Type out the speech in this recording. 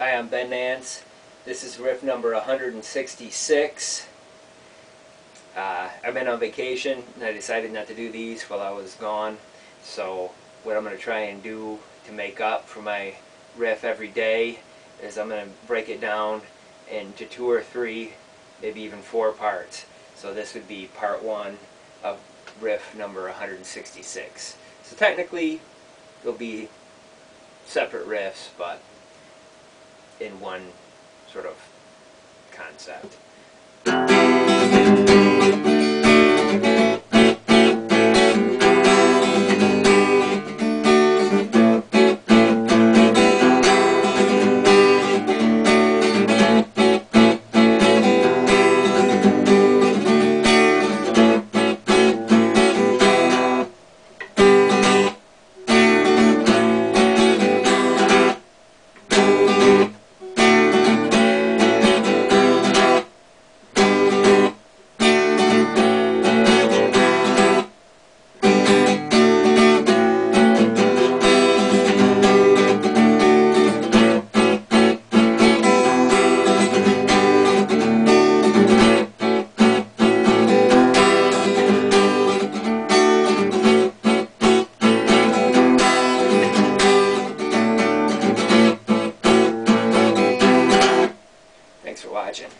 Hi, I'm Ben Nance. This is riff number 166. Uh, I've been on vacation and I decided not to do these while I was gone. So what I'm going to try and do to make up for my riff every day is I'm going to break it down into two or three, maybe even four parts. So this would be part one of riff number 166. So technically they'll be separate riffs, but in one sort of concept. watching.